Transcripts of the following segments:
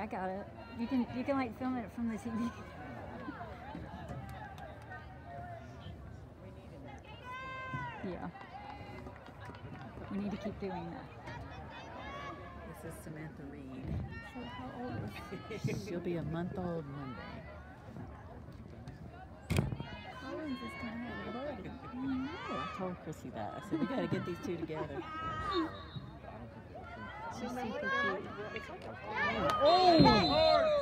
I got it. You can you can like film it from the TV. yeah. We need to keep doing that. This is Samantha Reed. So how old is she? She'll be a month old Monday. Collins is kind of bloody. Oh, I told Chrissy that. I said, we got to get these two together. Oh!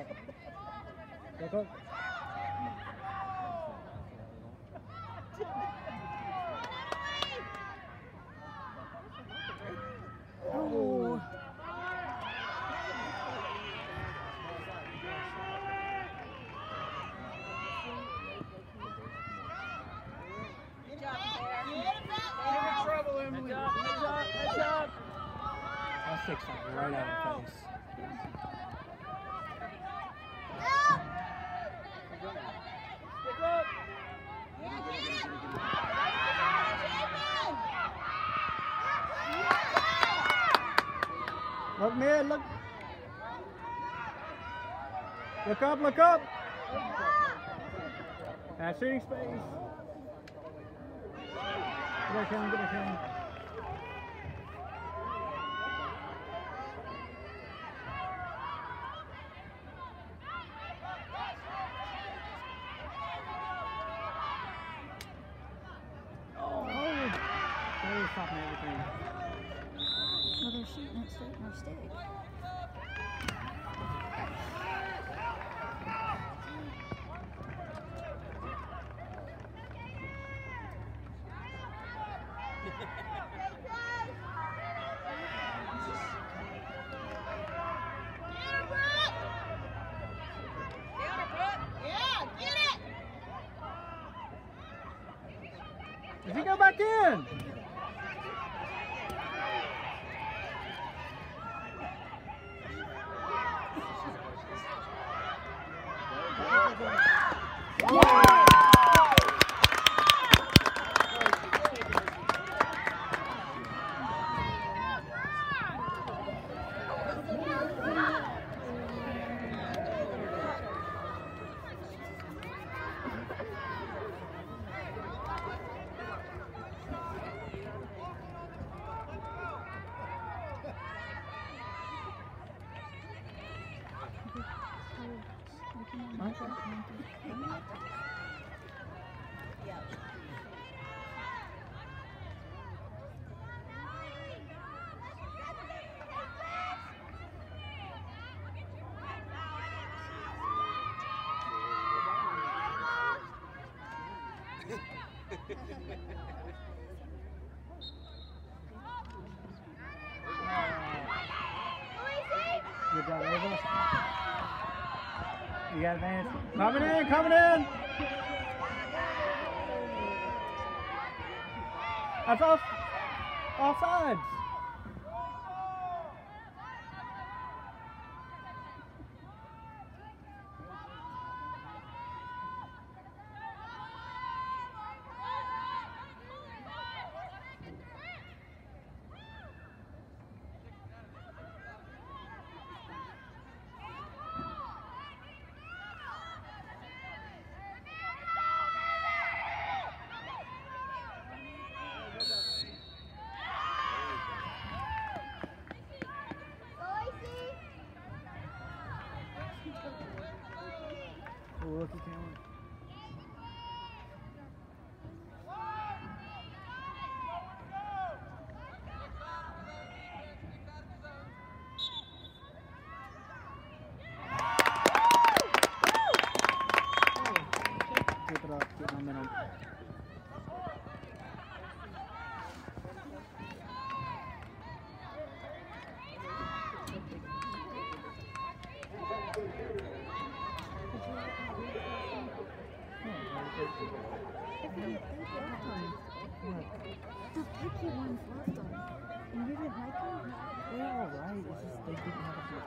She's super cute. Oh! Por out, por out. Go, go. Oh. That's six something right out of face. Look mid, look. Look up, look up. That's shooting space. Get back in, get back in. Oh, stopping everything. They're shooting it straight in our stick. Does he go back in? Good job, Ava. You got advantage. Coming in, coming in. That's off. Offsides. Picky ones left them. And you didn't like them? They're alright, it's just they didn't have a good.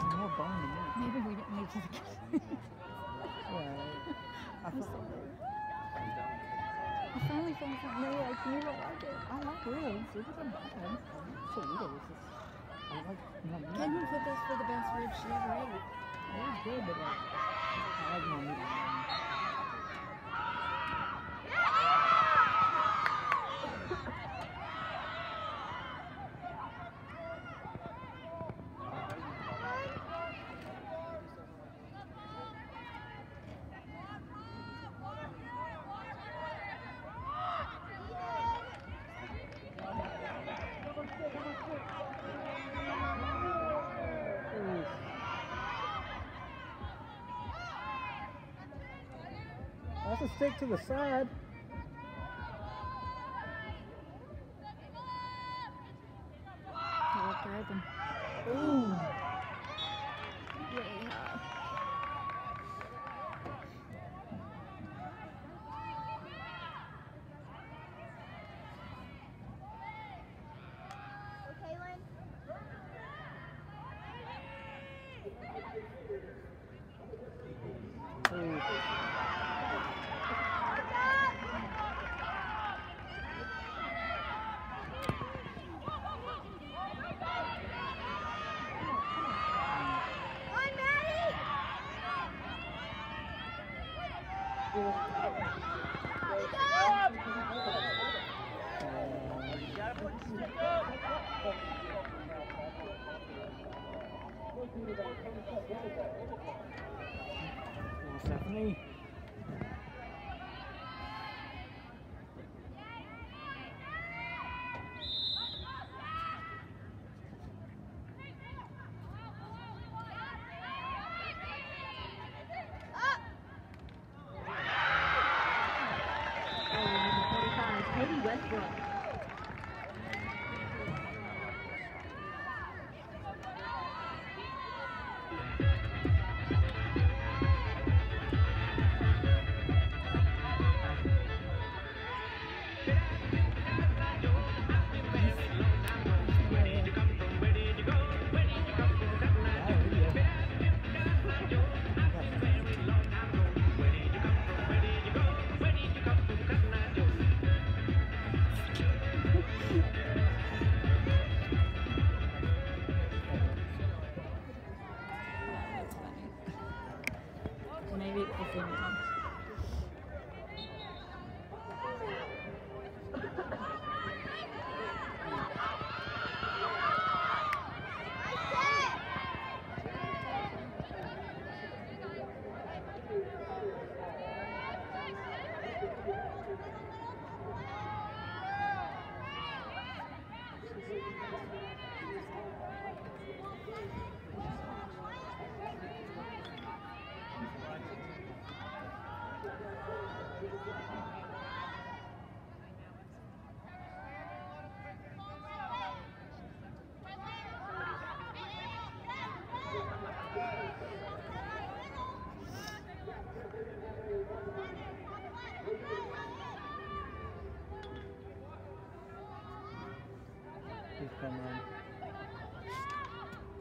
They're more bone than. Maybe we didn't make the Yeah, I thought, I finally found something new like you don't like it. I like ribs. It wasn't bad. A it's just, I like. Can you put this for the best rib she ever ate? It was good, but like, I like more meat. That's a stick to the side.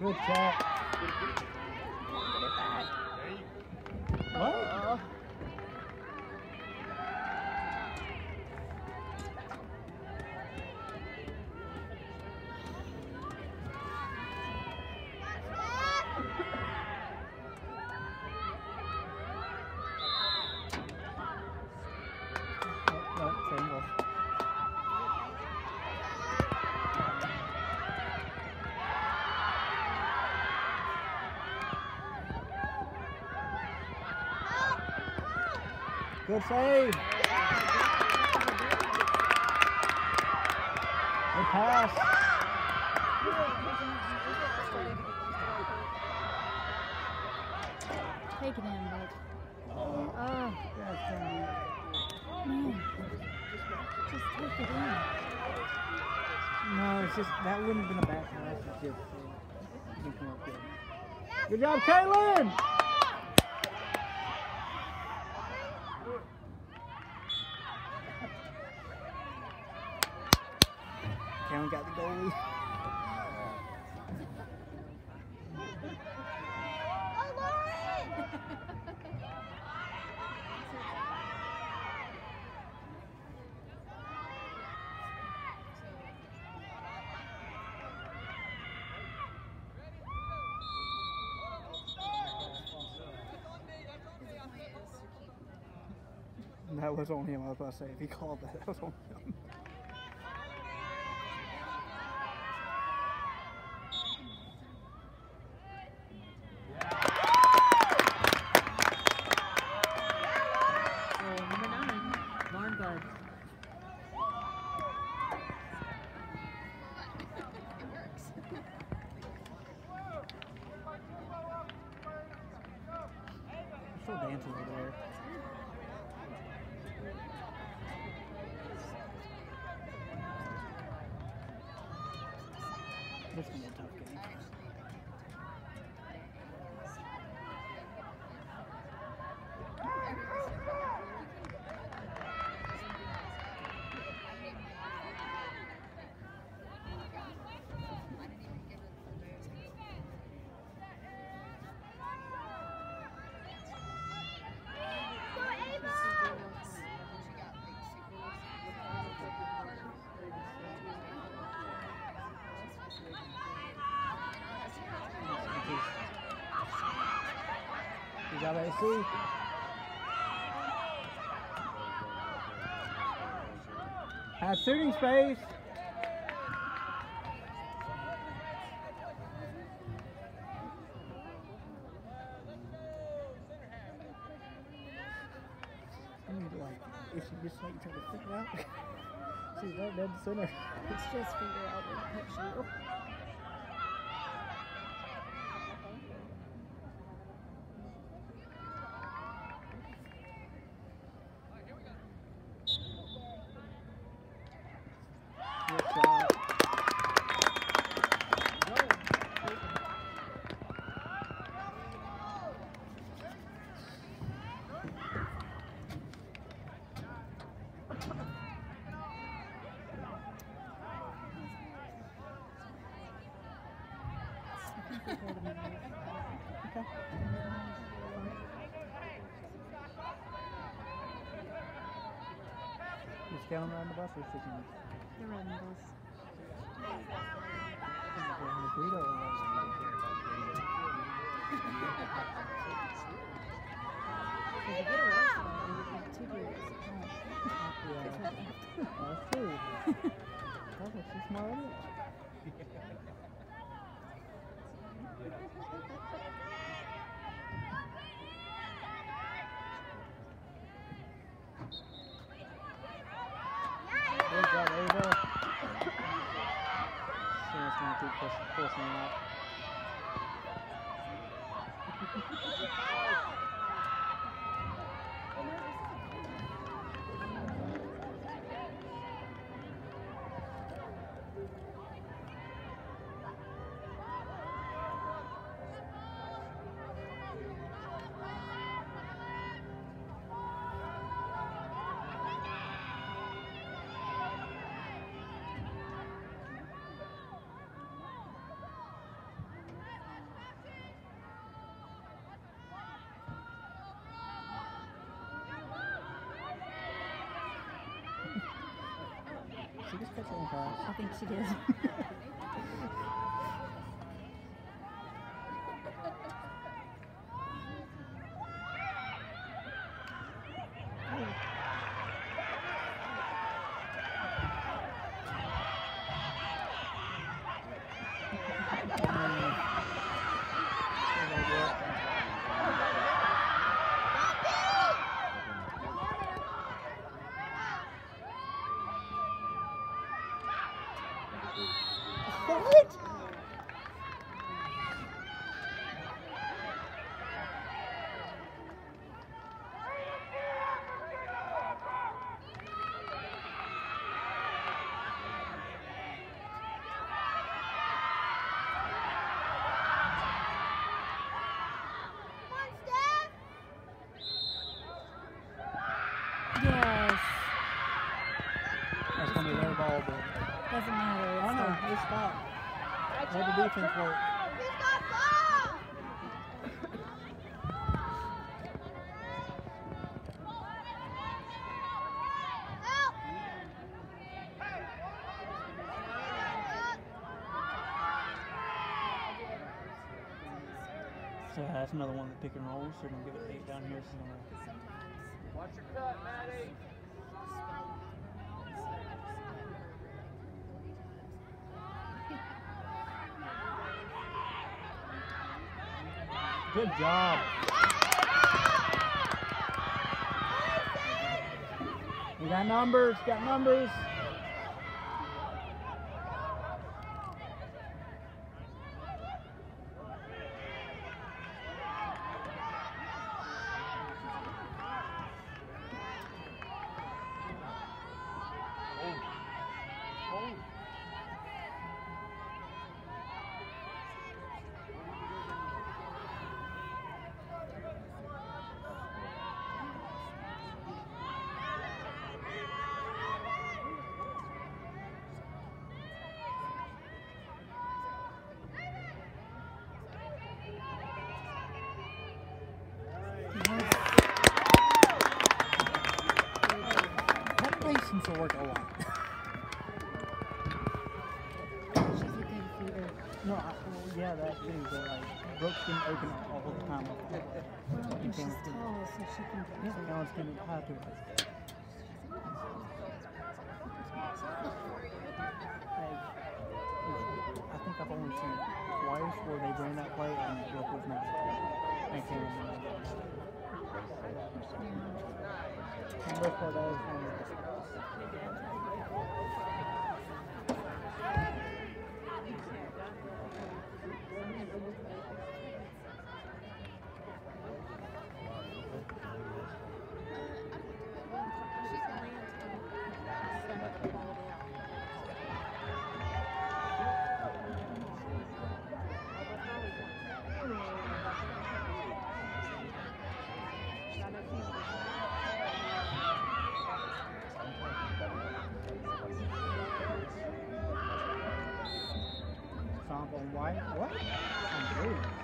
Good shot. What? Oh, no, same goal. Good save. Good pass. Take it in, bud. Oh, Oh, that's done. man. Just take it in. No, it's just that wouldn't have been a bad pass. It's just didn't come up good. Good job, Caitlin. Karen got the goalie. That was on him. I was about to say if he called that, that was on him. So number nine, Lauren Bud. They're still dancing over there. This is gonna be a tough game. Good job, AC. Have shooting space. I mean, like, is she just like trying to figure out? She's right dead center. Let's just figure out what to put you. Good job. Okay. Scaling around the bus or with They're riding the bus. burrito you get a rush, though, you would have two burritos at home. Yeah. That's true. That's what she's smart at it. Good job, Ava. Sarah's gonna keep pushing, She pass. I think she did. Yes. That's gonna be their ball, but Doesn't matter. I It's know still- it's fine. Let the defense work. So that's another one of the pick and rolls. They're gonna give it eight down here. So Watch your cut, Maddie. Good job. We got numbers, got numbers. That place seems to work a lot. She's a good feeder. No, I, well, yeah, that too, but like Brooks didn't open it all the time. Like, Well, and she's Cameron's gonna- tall, so she can yeah, catch it. Cameron's gonna high to it. I think I've only seen twice where they ran that play and Brooke was not. And Cameron was not. And both Stomp. What?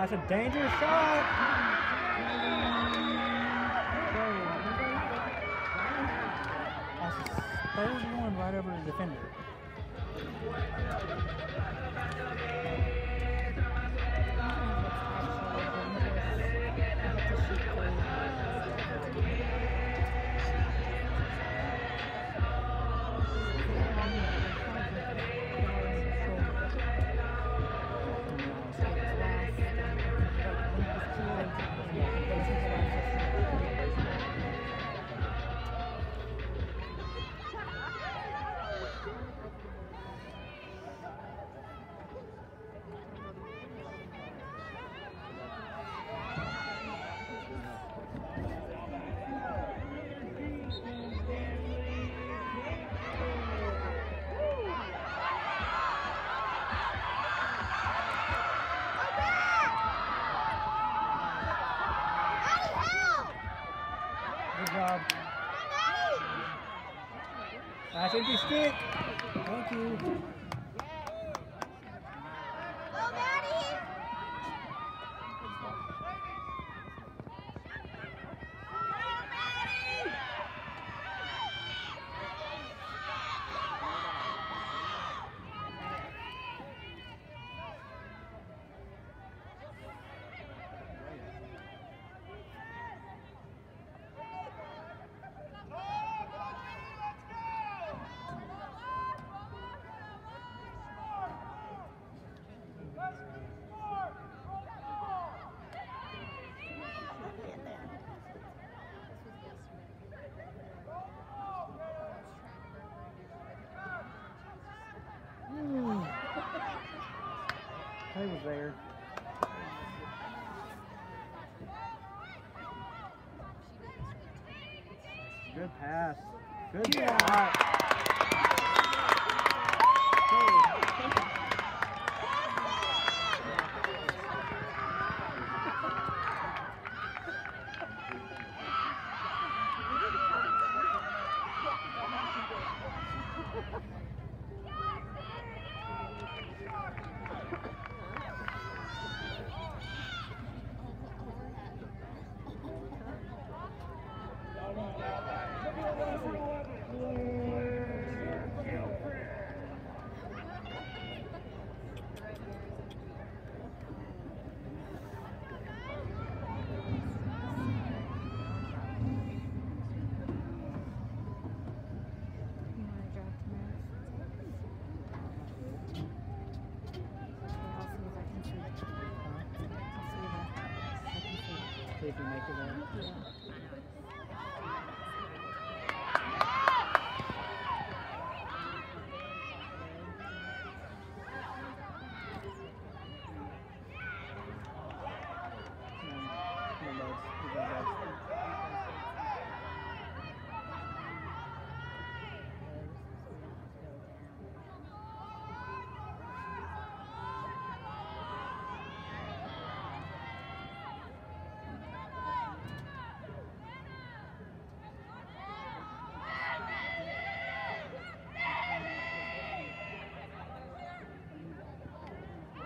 That's a dangerous shot. That's a third one right over the defender. Empty stick. Thank you. was there. Good pass. Good yeah. pass.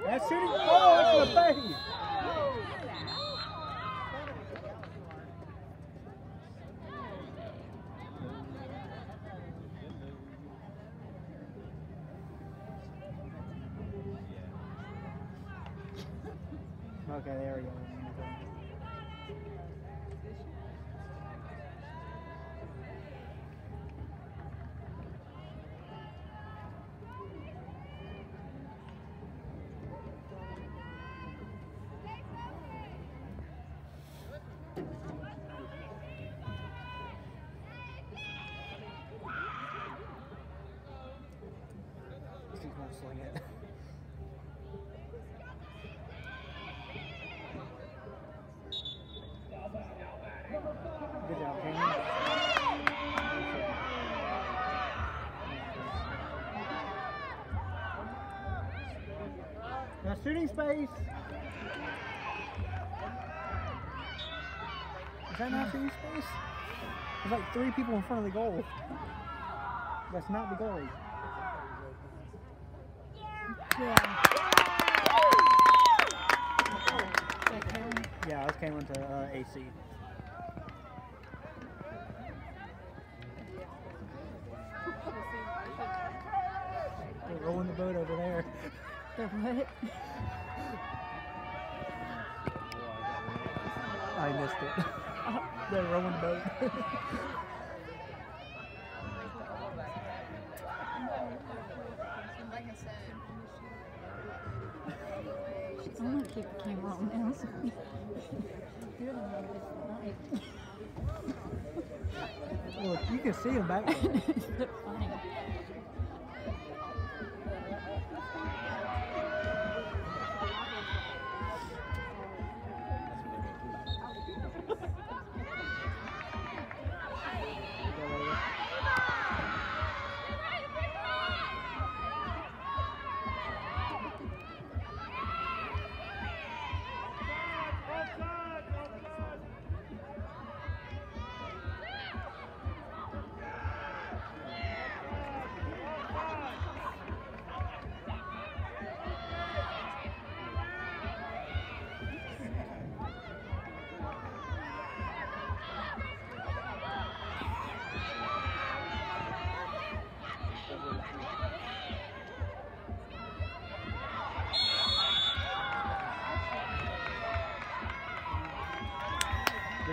That's shooting. Oh, that's face. Shooting space. Is that not shooting space? There's like three people in front of the goal. That's not the goalie. Yeah. Yeah, this came into uh, AC. They're rolling the boat over there. The what? I missed it. They're rolling the boat. I'm gonna keep the camera on now. So you're the one that's Look, you can see them back there.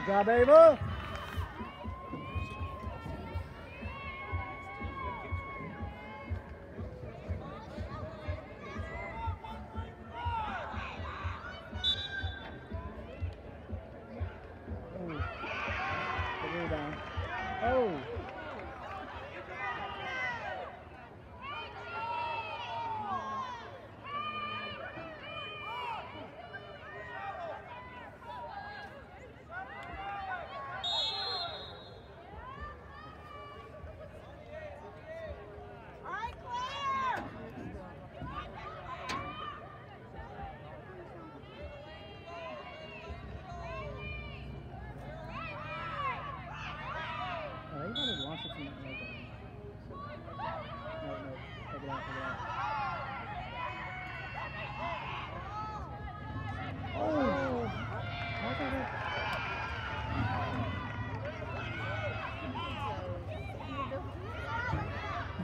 Good job, Ava.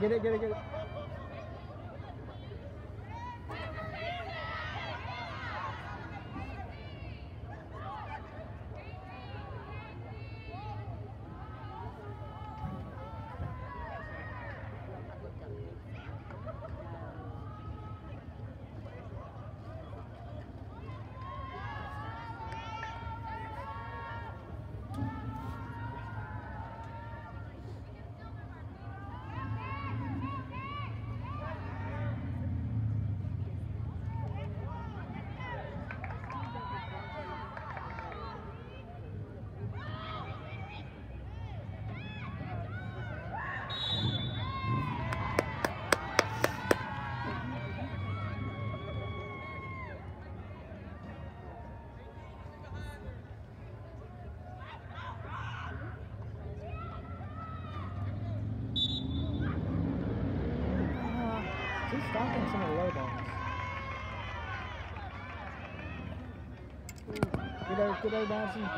Get it, get it, get it. She's stopping some of the low balls. Good good Bouncy.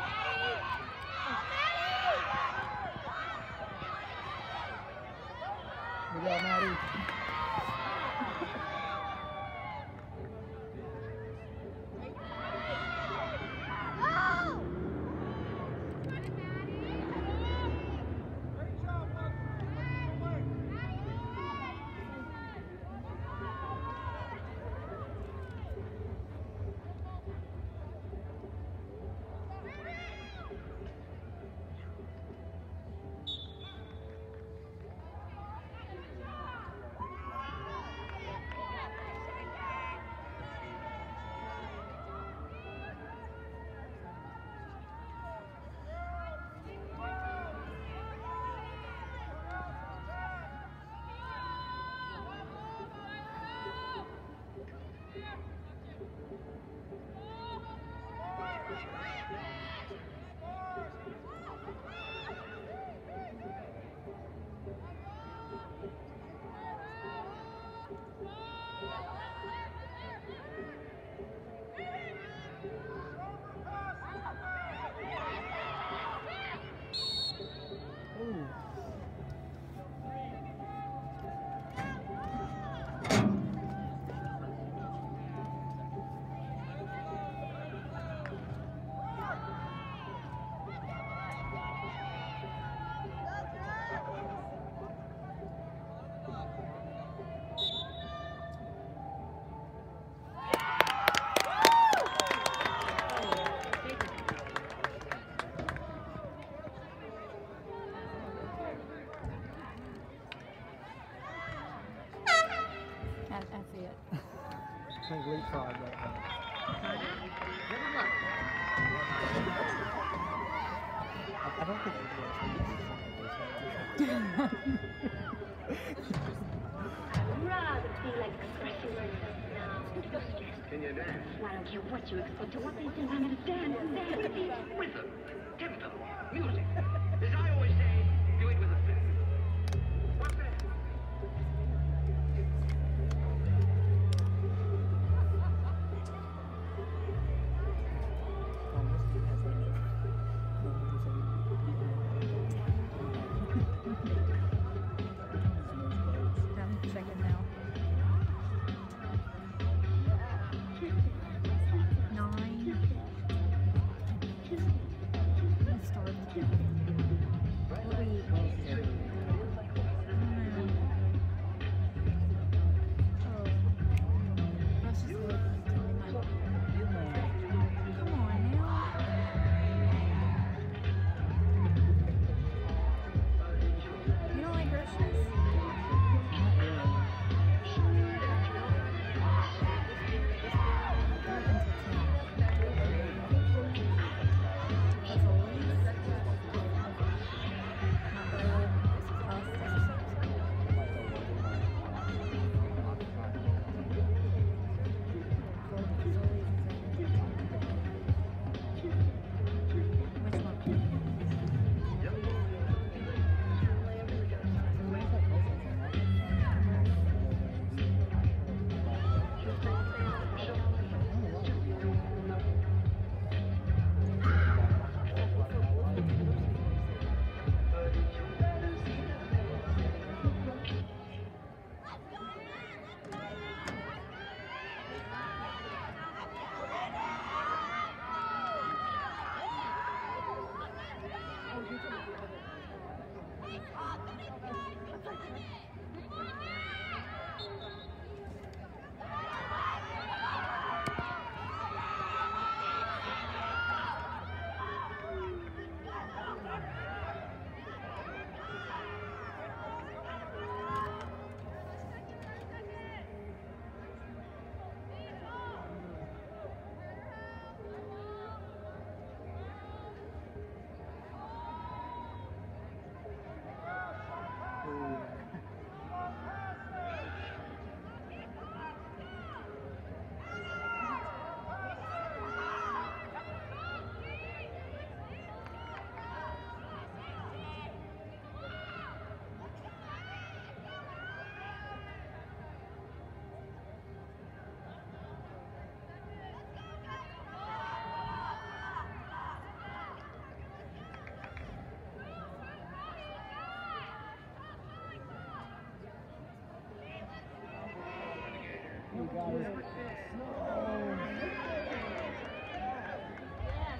I think leapfrog right there. I, I don't think it Rather feel like expressing yourself now. You're stressed. Can you dance? Well, I don't care what you expect or what they think. I'm gonna dance, dance. Rhythm, tempo, music.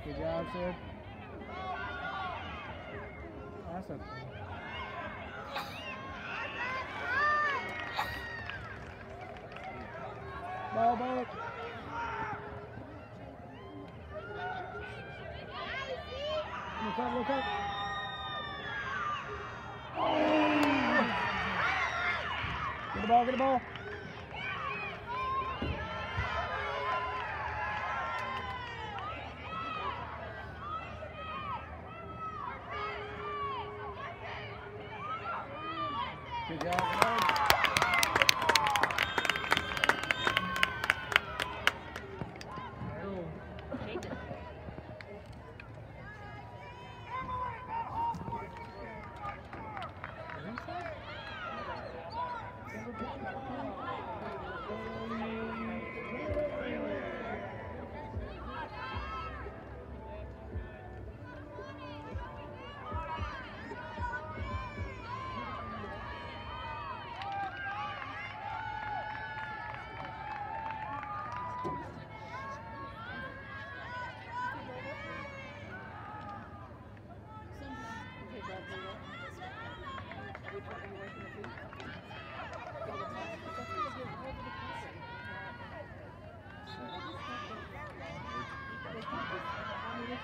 Good job, Sid. Awesome. Ball back. Look up, look up. Get the ball, get the ball. Good job, guys.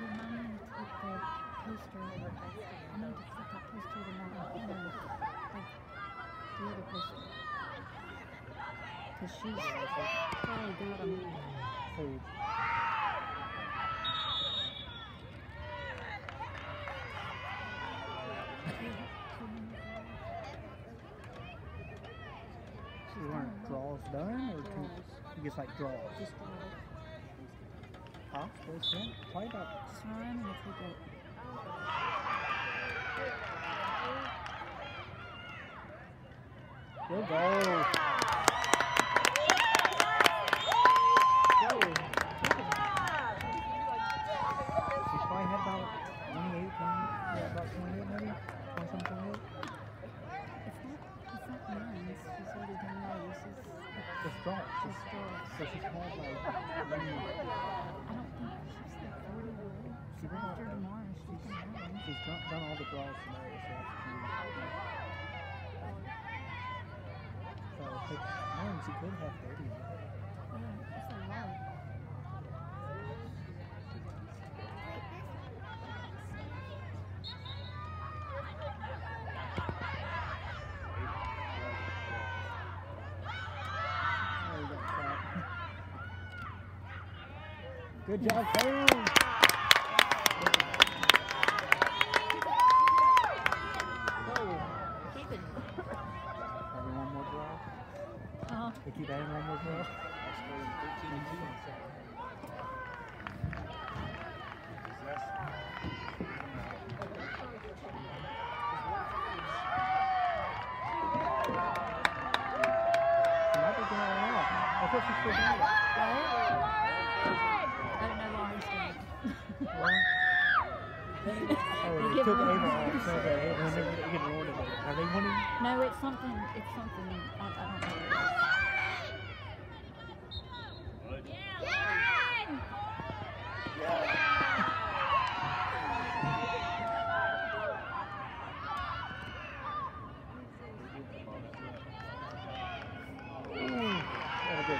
Remind me to take the poster. I need to take that poster tomorrow. You know, like the other poster. Cause she's probably got 'em. Food. So you draws done or two? Just like draws? Just draw it. Huh? Where's that? Play that. Just remind me to take it. Good goal. Go. She probably had about 28, 20, yeah, about 28 maybe? 20 some 28? It's not. It's not mine. She's already done that. This is Just draws. just Just, so she's had like, one, I don't think she's like 40 year She went After tomorrow, she's gonna have them. she's done, done all the draws today, so that's cute. So, she could have 30. Yeah, that's a lot. Oh, you got shot. Good job, Taylor. Having one more draw? Uh, They keep adding one more draw? She might be getting it out. I thought she still got it. I don't know Lauren's doing. What? Oh, They they took one. Ava off, so they and then they get rolled again. Are they winning? No, it's something. It's something. I, I don't know. What it is.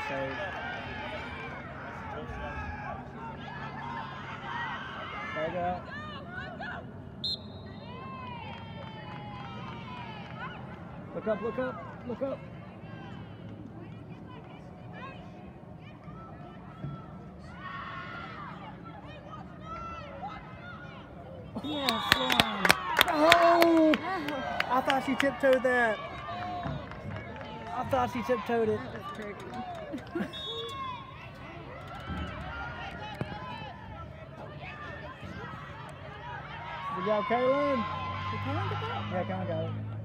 save. Back out. Look up, look up, look up. Yes, Lauren. Oh! I thought she tiptoed that. I thought she tiptoed it. that was tricky. Good job, Kaylin. Did Kaylin get that? Yeah, of got it.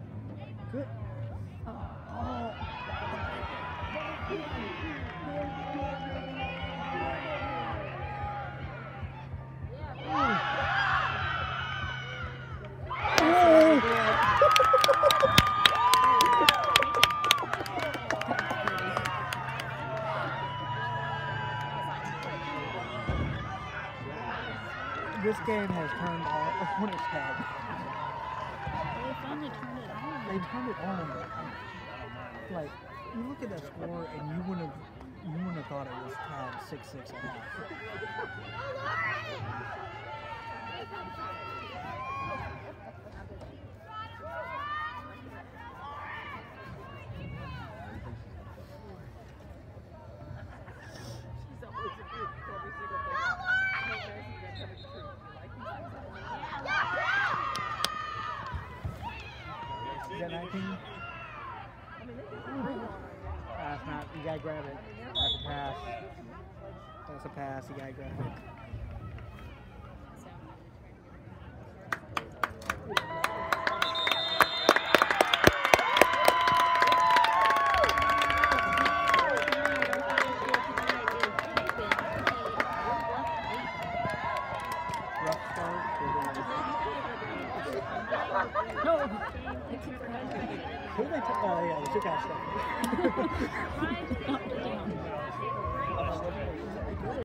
This game has turned on on its head. They finally turned it on. They turned it on. Like, you look at that score and you wouldn't have you wouldn't have thought it was tied six six at half.